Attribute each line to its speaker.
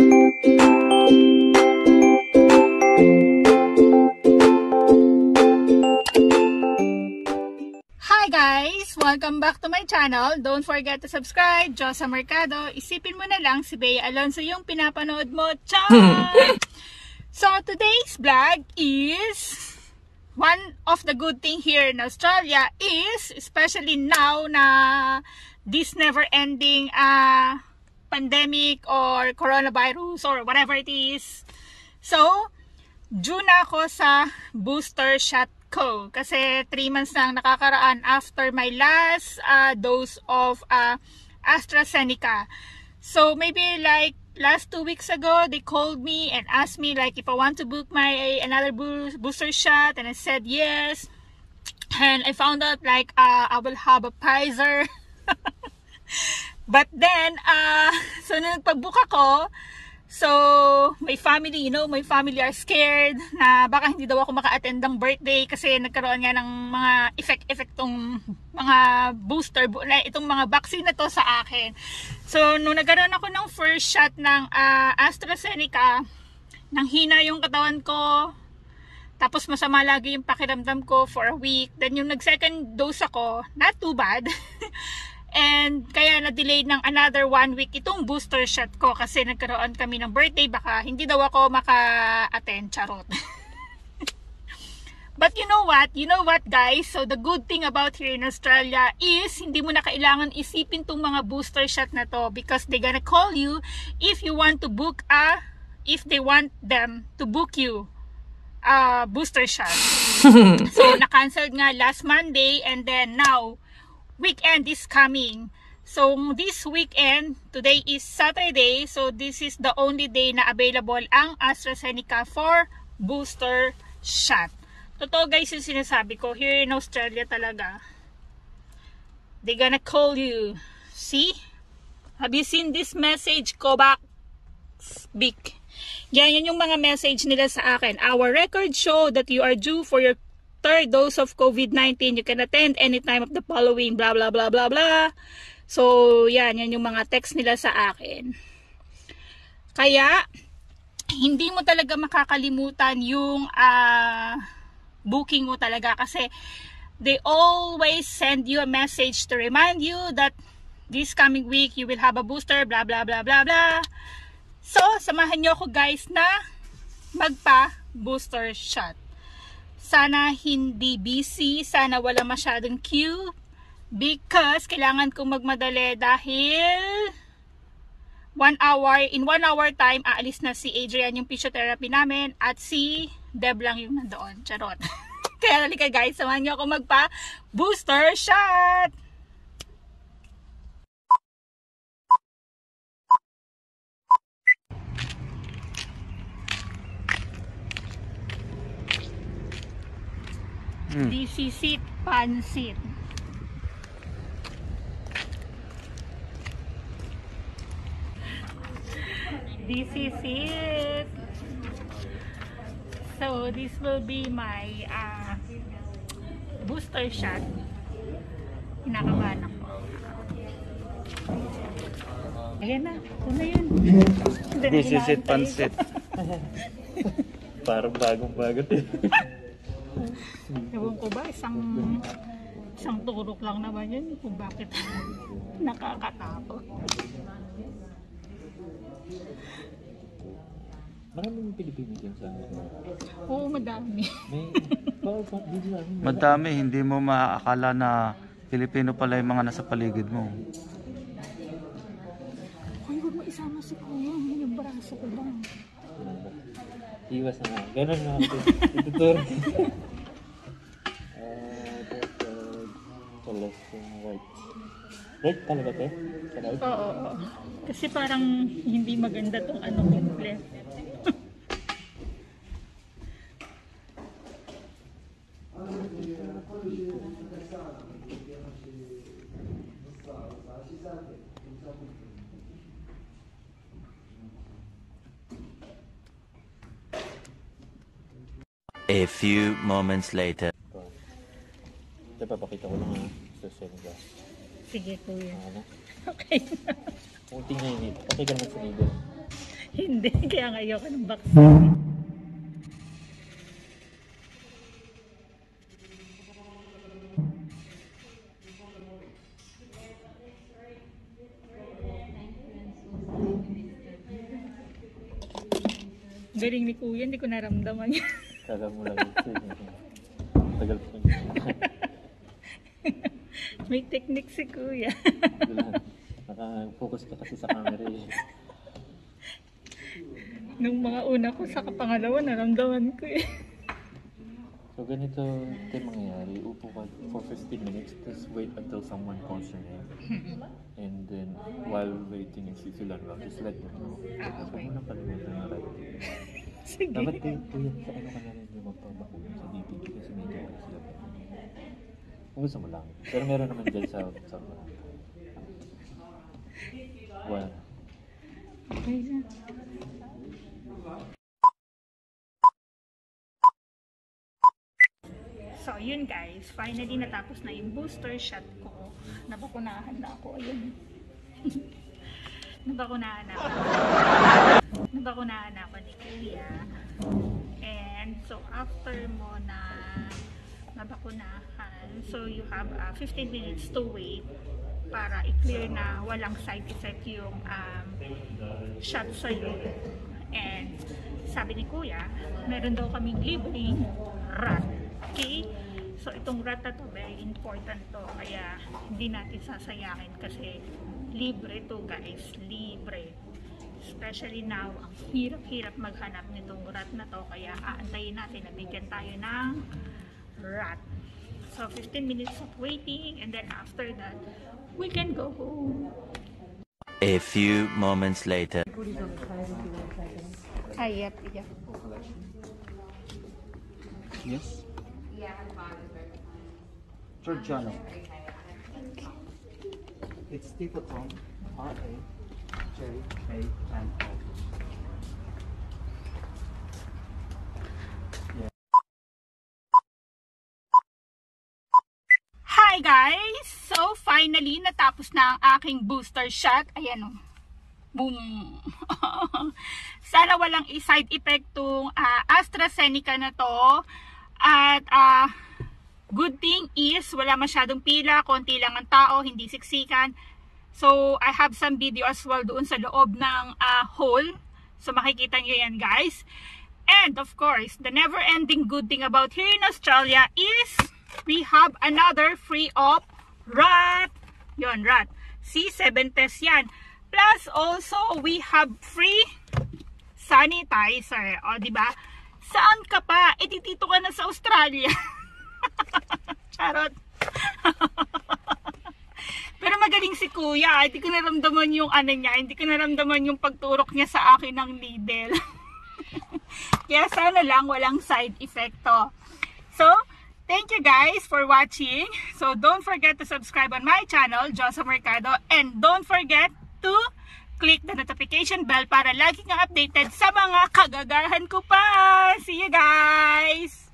Speaker 1: Hi guys! Welcome back to my channel. Don't forget to subscribe. Josa Mercado. Isipin mo na lang si Bea Alonso yung pinapanood mo. Char! so today's vlog is one of the good thing here in Australia is especially now na this never ending uh, pandemic or coronavirus or whatever it is. So, due na ako sa booster shot ko. Kasi 3 months na ang nakakaraan after my last uh, dose of uh, AstraZeneca. So, maybe like last two weeks ago, they called me and asked me like if I want to book my another boo- booster shot. And I said yes. And I found out like uh, I will have a Pfizer. But then, uh, so nung nagpag-book ako, so my family, you know, my family are scared na baka hindi daw ako maka-attend ng birthday kasi nagkaroon nga ng mga effect-effect tong mga booster, itong mga vaccine na to sa akin. So, nung nagkaroon ako ng first shot ng uh, AstraZeneca, nang hina yung katawan ko, tapos masama lagi yung pakiramdam ko for a week. Then yung nag-second dose ako, not too bad. And kaya na-delay ng another one week itong booster shot ko kasi nagkaroon kami ng birthday. Baka hindi daw ako maka-attend. Charot. But you know what? You know what guys? So the good thing about here in Australia is hindi mo na kailangan isipin tong mga booster shot na to because they gonna call you if you want to book a if they want them to book you a booster shot. so na-cancelled nga last Monday and then now weekend is coming. So this weekend, today is Saturday, so this is the only day na available ang AstraZeneca for booster shot. Totoo guys yung sinasabi ko, here in Australia talaga, they gonna call you. See? Have you seen this message? Go back. Big. Yan, yan yung mga message nila sa akin. Our records show that you are due for your third dose of COVID-19. You can attend anytime of the following blah blah blah blah blah. So, yan, yan yung mga text nila sa akin. Kaya, hindi mo talaga makakalimutan yung uh, booking mo talaga kasi they always send you a message to remind you that this coming week you will have a booster, blah blah blah blah blah. So, samahan nyo ako guys na magpa booster shot. Sana hindi busy, sana wala masyadong queue because kailangan kong magmadali dahil one hour, in one hour time, aalis na si Adrian yung physiotherapy namin at si Deb lang yung nandoon. Charot. Kaya halika guys, samahan nyo ako magpa booster shot!
Speaker 2: Hmm.
Speaker 1: Disisit pansit. This is it. So this will be my uh, booster shot. Kinakabahan ako. Ayan na. Ito na yun.
Speaker 2: This is it, pansit. Parang bagong bagot eh.
Speaker 1: Ewan ko ba, isang isang turok lang naman yun kung bakit nakakatakot.
Speaker 3: Maraming Pilipino dyan sa amin.
Speaker 1: Oo, madami.
Speaker 3: May.
Speaker 2: Madami, hindi mo maakala na Pilipino pala yung mga nasa paligid mo.
Speaker 1: Ay, huwag mo isama si Kuya. Yung braso ko lang.
Speaker 3: Iwas na nga. Ganun na ako. Ituturo. Ah, that's uh, sa left and right. Right talaga te? Sa right?
Speaker 1: Oo, oo. Kasi parang hindi maganda tong ano yung left.
Speaker 4: A few moments later.
Speaker 3: Ito, papakita ko lang ha. Sa Senegal.
Speaker 1: Sige, Kuya.
Speaker 3: Ano?
Speaker 1: Okay.
Speaker 3: Kung tingnan yun dito, patay ka naman sa neighbor.
Speaker 1: Hindi, kaya nga ayoko ng vaccine. Galing ni Kuya, hindi ko naramdaman yan.
Speaker 3: Kala mo lang ito. Tagal pa yun.
Speaker 1: May technique si Kuya.
Speaker 3: Naka-focus ka kasi sa camera eh.
Speaker 1: Nung mga una ko sa kapangalawa, naramdaman ko eh.
Speaker 3: So ganito ito yung mangyayari. Upo ka for 15 minutes, just wait until someone calls your name. And then, while waiting and si sila, just let them know.
Speaker 1: Ah,
Speaker 3: huwag mo nang kalimutan na right.
Speaker 1: Sige.
Speaker 3: Dapat kayo, kuya, sa ano ka na rin yung magpapakuna sa DPG kasi medyo ano sila. Kung gusto mo lang. Pero meron naman dyan sa, sa Well,
Speaker 1: Okay na. So, yun guys. Finally, natapos na yung booster shot ko. Nabakunahan na ako. Ayun. Nabakunahan na ako. Nabakunahan na ako Kuya. And so, after mo na nabakunahan, so you have uh, 15 minutes to wait para i-clear na walang side effect yung um, shot sa'yo. And sabi ni Kuya, meron daw kaming libreng rat. Okay? So itong rat na to, very important to. Kaya hindi natin sasayangin kasi libre to guys. Libre. Especially now, ang hirap-hirap maghanap nitong rat na to. Kaya aantayin natin na bigyan tayo ng rat. So 15 minutes of waiting and then after that, we can go home.
Speaker 4: A few moments later.
Speaker 1: Ay, yep, yep.
Speaker 2: Yes? Georgiano. It's Tipotron, R-A, J, A, N, O.
Speaker 1: Hi guys! So finally, natapos na ang aking booster shot. Ayan o. Boom! Sana walang side effect tong ah, AstraZeneca na to. At ah, good thing is wala masyadong pila, konti lang ang tao, hindi siksikan. So I have some video as well doon sa loob ng ah, hole. So makikita nyo yan guys. And of course, the never-ending good thing about here in Australia is we have another free of rat. Yon, rat. C7 test yan. Plus also, we have free sanitizer. O, ba? Saan ka pa? E, dito ka na sa Australia. Charot. Pero magaling si kuya. Hindi ko naramdaman yung ano niya. Hindi ko naramdaman yung pagturok niya sa akin ng needle. Kaya sana lang walang side effect to. So, thank you guys for watching. So, don't forget to subscribe on my channel, Josa Mercado. And don't forget to click the notification bell para lagi kang updated sa mga kagagahan ko pa. See you guys!